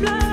fly.